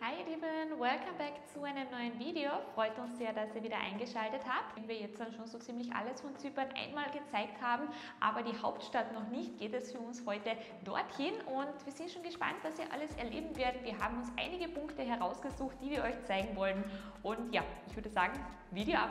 Hi ihr Lieben, welcome back zu einem neuen Video. Freut uns sehr, dass ihr wieder eingeschaltet habt. Wenn wir jetzt dann schon so ziemlich alles von Zypern einmal gezeigt haben, aber die Hauptstadt noch nicht, geht es für uns heute dorthin und wir sind schon gespannt, was wir alles erleben werden. Wir haben uns einige Punkte herausgesucht, die wir euch zeigen wollen und ja, ich würde sagen, Video ab!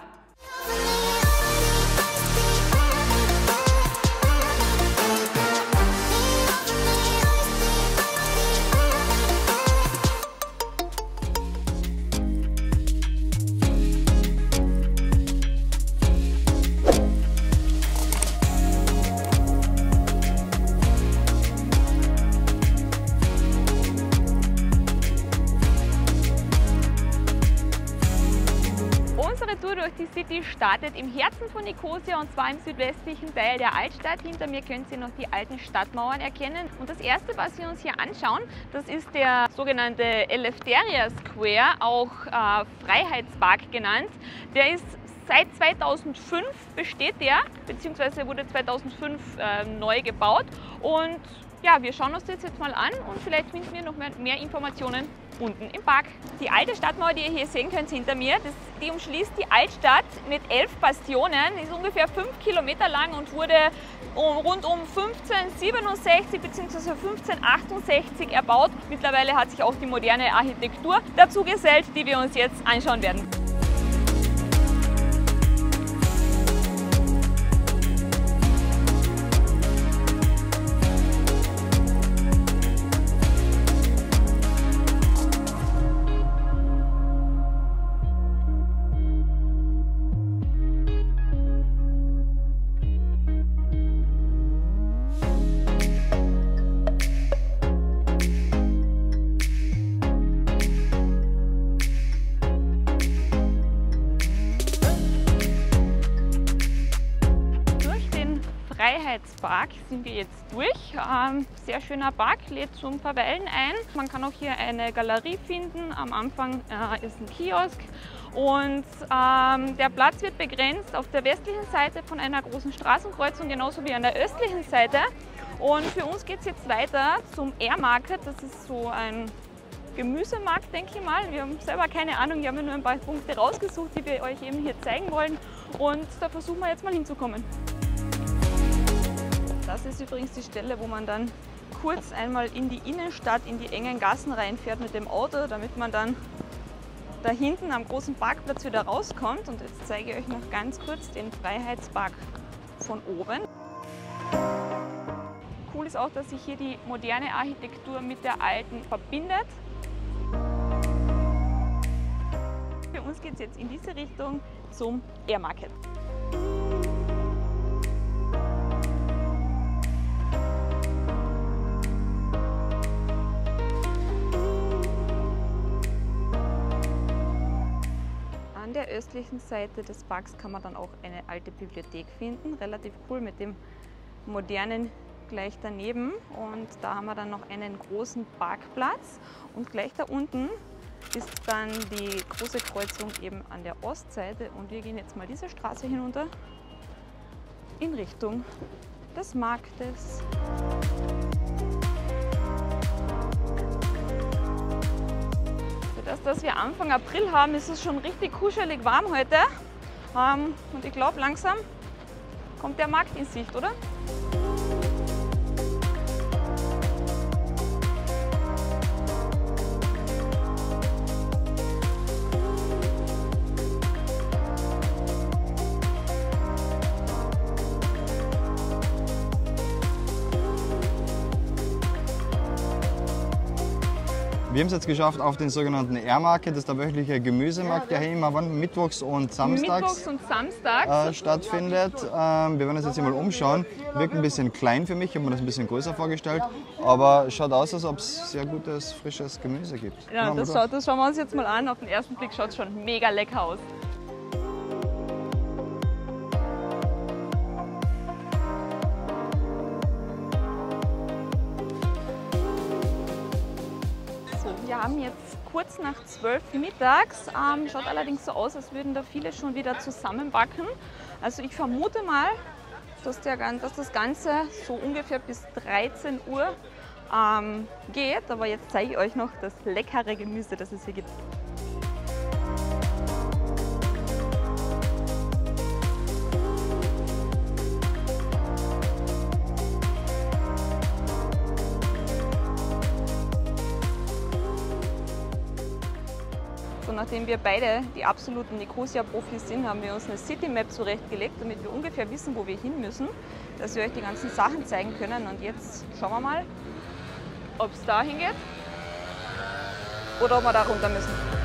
City startet im Herzen von Nicosia und zwar im südwestlichen Teil der Altstadt. Hinter mir können Sie noch die alten Stadtmauern erkennen. Und das erste, was wir uns hier anschauen, das ist der sogenannte Eleftheria Square, auch äh, Freiheitspark genannt. Der ist seit 2005 besteht der, beziehungsweise wurde 2005 äh, neu gebaut. Und ja, wir schauen uns das jetzt mal an und vielleicht finden wir noch mehr, mehr Informationen unten im Park. Die alte Stadtmauer, die ihr hier sehen könnt hinter mir, das, die umschließt die Altstadt mit elf Bastionen, ist ungefähr fünf Kilometer lang und wurde um, rund um 1567 bzw. 1568 erbaut. Mittlerweile hat sich auch die moderne Architektur dazu gesellt, die wir uns jetzt anschauen werden. Freiheitspark sind wir jetzt durch. Ähm, sehr schöner Park, lädt zum Verweilen ein. Man kann auch hier eine Galerie finden. Am Anfang äh, ist ein Kiosk und ähm, der Platz wird begrenzt auf der westlichen Seite von einer großen Straßenkreuzung, genauso wie an der östlichen Seite. Und für uns geht es jetzt weiter zum Air Market. Das ist so ein Gemüsemarkt, denke ich mal. Wir haben selber keine Ahnung, wir haben nur ein paar Punkte rausgesucht, die wir euch eben hier zeigen wollen. Und da versuchen wir jetzt mal hinzukommen. Das ist übrigens die Stelle, wo man dann kurz einmal in die Innenstadt, in die engen Gassen reinfährt mit dem Auto, damit man dann da hinten am großen Parkplatz wieder rauskommt. Und jetzt zeige ich euch noch ganz kurz den Freiheitspark von oben. Cool ist auch, dass sich hier die moderne Architektur mit der alten verbindet. Für uns geht es jetzt in diese Richtung zum Air Market. An der östlichen Seite des Parks kann man dann auch eine alte Bibliothek finden, relativ cool mit dem modernen gleich daneben. Und da haben wir dann noch einen großen Parkplatz und gleich da unten ist dann die große Kreuzung eben an der Ostseite und wir gehen jetzt mal diese Straße hinunter in Richtung des Marktes. Das, dass wir Anfang April haben, ist es schon richtig kuschelig warm heute. Ähm, und ich glaube, langsam kommt der Markt in Sicht, oder? Wir haben es jetzt geschafft auf den sogenannten Air Market, das ist der wöchentliche Gemüsemarkt, der hier immer wann? mittwochs und samstags, Mittwochs und samstags. Äh, stattfindet. Ähm, wir werden uns jetzt hier mal umschauen. Wirkt ein bisschen klein für mich, ich habe mir das ein bisschen größer vorgestellt, aber schaut aus, als ob es sehr gutes, frisches Gemüse gibt. Ja, wir das, schaut, das schauen wir uns jetzt mal an. Auf den ersten Blick schaut es schon mega lecker aus. Wir haben jetzt kurz nach 12 mittags. Ähm, schaut allerdings so aus, als würden da viele schon wieder zusammenbacken. Also ich vermute mal, dass, der, dass das Ganze so ungefähr bis 13 Uhr ähm, geht. Aber jetzt zeige ich euch noch das leckere Gemüse, das es hier gibt. Nachdem wir beide die absoluten Nicosia-Profis sind, haben wir uns eine City Map zurechtgelegt, damit wir ungefähr wissen, wo wir hin müssen, dass wir euch die ganzen Sachen zeigen können. Und jetzt schauen wir mal, ob es da hingeht oder ob wir da runter müssen.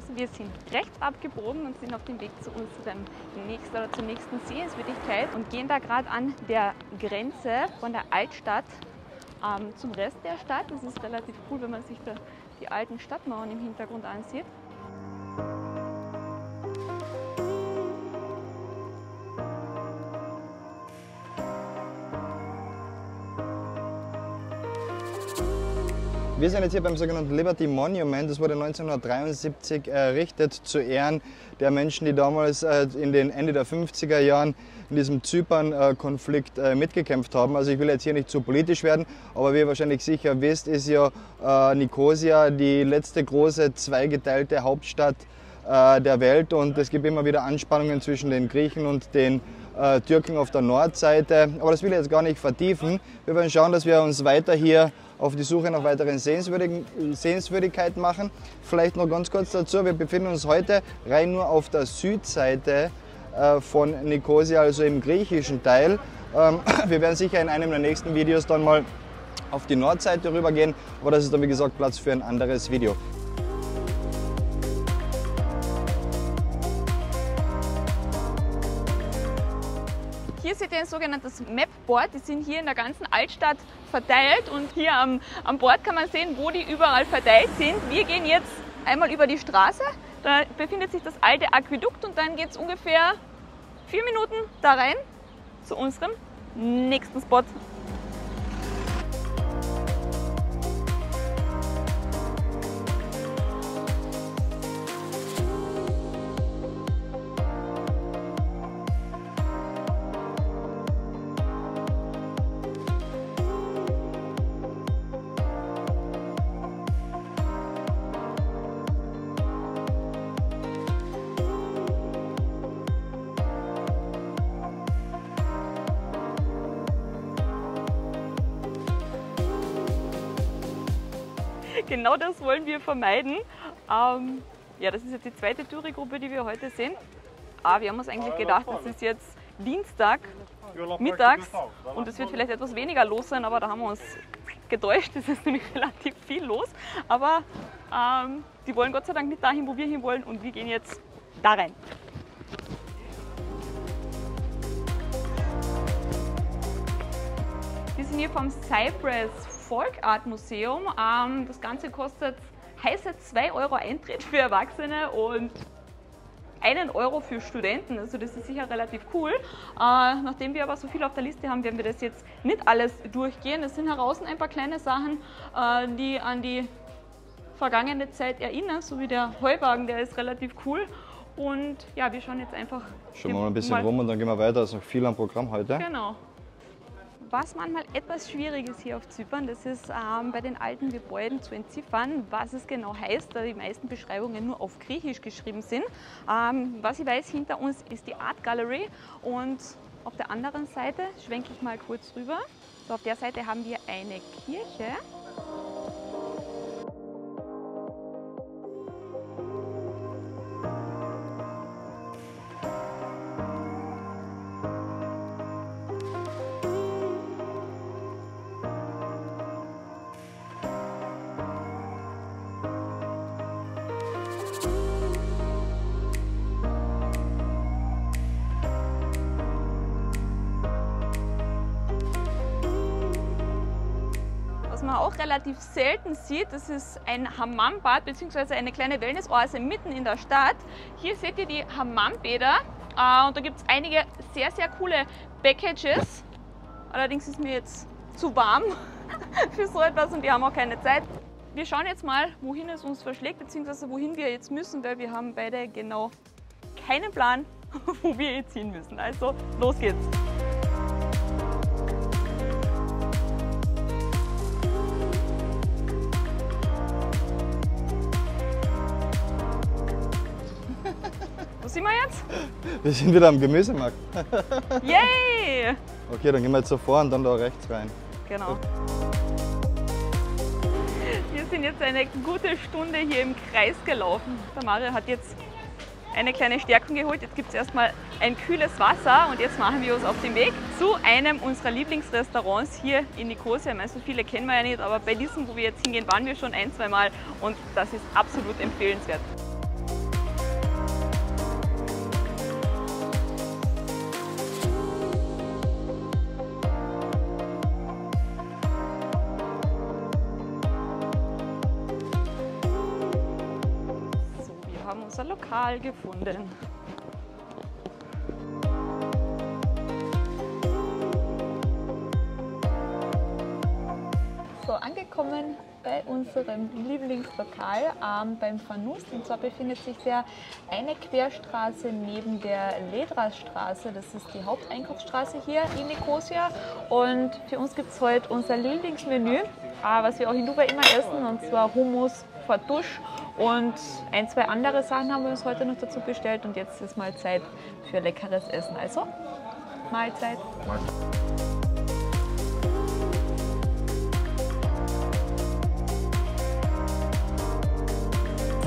Also wir sind rechts abgebogen und sind auf dem Weg zu unserem nächsten oder zur nächsten Sehenswürdigkeit und gehen da gerade an der Grenze von der Altstadt ähm, zum Rest der Stadt. Das ist relativ cool, wenn man sich da die alten Stadtmauern im Hintergrund ansieht. Wir sind jetzt hier beim sogenannten Liberty Monument. Das wurde 1973 errichtet zu Ehren der Menschen, die damals äh, in den Ende der 50er Jahren in diesem Zypern-Konflikt äh, mitgekämpft haben. Also ich will jetzt hier nicht zu politisch werden, aber wie ihr wahrscheinlich sicher wisst, ist ja äh, Nicosia die letzte große zweigeteilte Hauptstadt der Welt und es gibt immer wieder Anspannungen zwischen den Griechen und den Türken auf der Nordseite. Aber das will ich jetzt gar nicht vertiefen. Wir werden schauen, dass wir uns weiter hier auf die Suche nach weiteren Sehenswürdigkeiten machen. Vielleicht noch ganz kurz dazu, wir befinden uns heute rein nur auf der Südseite äh, von Nicosia, also im griechischen Teil. Ähm, wir werden sicher in einem der nächsten Videos dann mal auf die Nordseite rübergehen, aber das ist dann wie gesagt Platz für ein anderes Video. Seht ihr ein sogenanntes Mapboard. Die sind hier in der ganzen Altstadt verteilt und hier am, am Board kann man sehen, wo die überall verteilt sind. Wir gehen jetzt einmal über die Straße. Da befindet sich das alte Aquädukt und dann geht es ungefähr vier Minuten da rein zu unserem nächsten Spot. Genau das wollen wir vermeiden. Ähm, ja, das ist jetzt die zweite Touri-Gruppe, die wir heute sehen. Aber wir haben uns eigentlich gedacht, es ist jetzt Dienstag, mittags und es wird vielleicht etwas weniger los sein, aber da haben wir uns getäuscht. Es ist nämlich relativ viel los. Aber ähm, die wollen Gott sei Dank nicht dahin, wo wir hin wollen und wir gehen jetzt da rein. Wir sind hier vom Cypress Folk Art Museum. Ähm, das Ganze kostet heiße 2 Euro Eintritt für Erwachsene und einen Euro für Studenten. Also das ist sicher relativ cool. Äh, nachdem wir aber so viel auf der Liste haben, werden wir das jetzt nicht alles durchgehen. Es sind heraus ein paar kleine Sachen, äh, die an die vergangene Zeit erinnern, so wie der Heuwagen, der ist relativ cool. Und ja, wir schauen jetzt einfach. Schauen wir mal ein bisschen mal rum und dann gehen wir weiter. Es ist noch viel am Programm heute. Genau. Was manchmal etwas schwierig ist hier auf Zypern, das ist ähm, bei den alten Gebäuden zu entziffern, was es genau heißt, da die meisten Beschreibungen nur auf Griechisch geschrieben sind. Ähm, was ich weiß, hinter uns ist die Art Gallery und auf der anderen Seite schwenke ich mal kurz rüber. So, auf der Seite haben wir eine Kirche. Relativ selten sieht, das ist ein Hammambad bzw. eine kleine Wellnessoase mitten in der Stadt. Hier seht ihr die Hammambäder äh, und da gibt es einige sehr, sehr coole Packages. Allerdings ist mir jetzt zu warm für so etwas und wir haben auch keine Zeit. wir schauen jetzt mal, wohin es uns verschlägt, beziehungsweise wohin wir jetzt müssen, weil wir haben beide genau keinen Plan, wo wir jetzt hin müssen. Also los geht's! Wir sind wieder am Gemüsemarkt. Yay! Okay, dann gehen wir jetzt so vor und dann da rechts rein. Genau. Wir sind jetzt eine gute Stunde hier im Kreis gelaufen. Der Mario hat jetzt eine kleine Stärkung geholt. Jetzt gibt es erstmal ein kühles Wasser und jetzt machen wir uns auf den Weg zu einem unserer Lieblingsrestaurants hier in Nicosia. Ich meine, so viele kennen wir ja nicht, aber bei diesem, wo wir jetzt hingehen, waren wir schon ein, zwei Mal und das ist absolut empfehlenswert. Unser Lokal gefunden. So, angekommen bei unserem Lieblingslokal ähm, beim Fanus. Und zwar befindet sich der eine Querstraße neben der Ledrasstraße. Das ist die Haupteinkaufsstraße hier in Nicosia. Und für uns gibt es heute unser Lieblingsmenü, äh, was wir auch in Dubai immer essen, und zwar Hummus, Fatouche und ein, zwei andere Sachen haben wir uns heute noch dazu bestellt. Und jetzt ist mal Zeit für leckeres Essen. Also, Mahlzeit. Das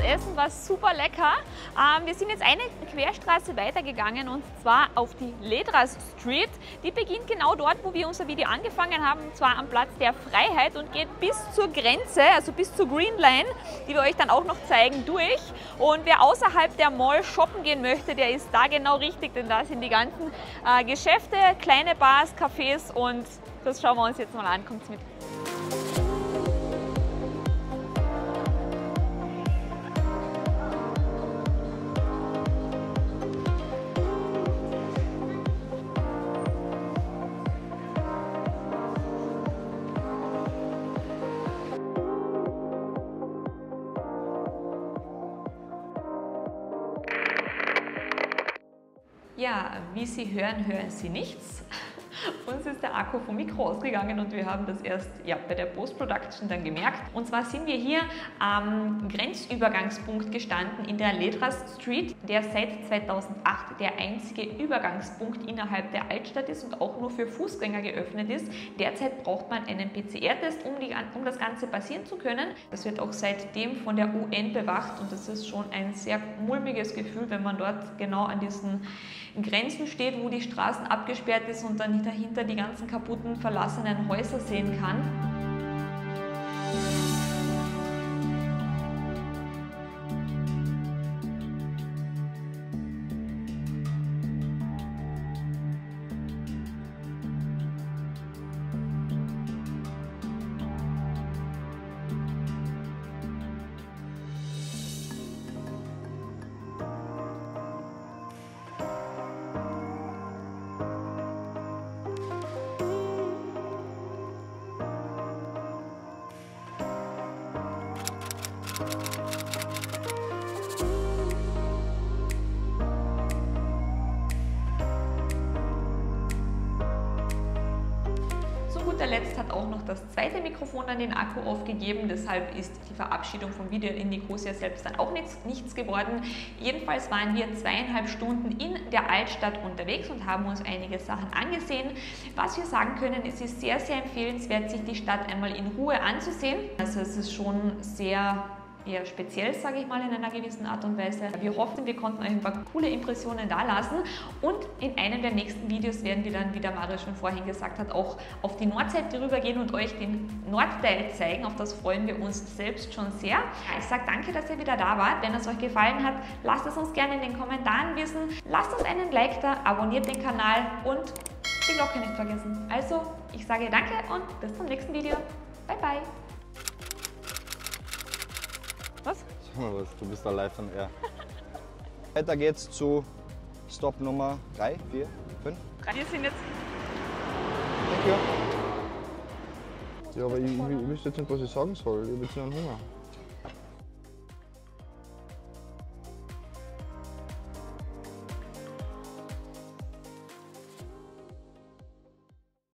Essen war super lecker. Ähm, wir sind jetzt eine Querstraße weitergegangen und zwar auf die Ledras Street. Die beginnt genau dort, wo wir unser Video angefangen haben, und zwar am Platz der Freiheit und geht bis zur Grenze, also bis zur Green Line, die wir euch dann auch noch zeigen, durch. Und wer außerhalb der Mall shoppen gehen möchte, der ist da genau richtig, denn da sind die ganzen äh, Geschäfte, kleine Bars, Cafés und das schauen wir uns jetzt mal an. Kommt's mit. Wie Sie hören, hören Sie nichts. Uns ist der Akku vom Mikro ausgegangen und wir haben das erst ja, bei der Post-Production dann gemerkt. Und zwar sind wir hier am Grenzübergangspunkt gestanden in der Ledras Street, der seit 2008 der einzige Übergangspunkt innerhalb der Altstadt ist und auch nur für Fußgänger geöffnet ist. Derzeit braucht man einen PCR-Test, um, um das Ganze passieren zu können. Das wird auch seitdem von der UN bewacht und das ist schon ein sehr mulmiges Gefühl, wenn man dort genau an diesen Grenzen steht, wo die Straßen abgesperrt ist und dann dahinter die ganzen kaputten, verlassenen Häuser sehen kann. Das zweite Mikrofon dann den Akku aufgegeben, deshalb ist die Verabschiedung vom Video in Nicosia selbst dann auch nichts, nichts geworden. Jedenfalls waren wir zweieinhalb Stunden in der Altstadt unterwegs und haben uns einige Sachen angesehen. Was wir sagen können, es ist sehr, sehr empfehlenswert, sich die Stadt einmal in Ruhe anzusehen. Also es ist schon sehr eher speziell, sage ich mal, in einer gewissen Art und Weise. Wir hoffen, wir konnten euch ein paar coole Impressionen da lassen und in einem der nächsten Videos werden wir dann, wie der Mario schon vorhin gesagt hat, auch auf die Nordseite rübergehen und euch den Nordteil zeigen. Auf das freuen wir uns selbst schon sehr. Ich sage danke, dass ihr wieder da wart. Wenn es euch gefallen hat, lasst es uns gerne in den Kommentaren wissen. Lasst uns einen Like da, abonniert den Kanal und die Glocke nicht vergessen. Also, ich sage danke und bis zum nächsten Video. Bye, bye. Du bist da live on air. Weiter geht's zu Stop Nummer 3, 4, 5. Wir sind jetzt you. Ja, aber ich, ich, ich wüsste jetzt nicht, was ich sagen soll. Ich habe jetzt nur einen Hunger.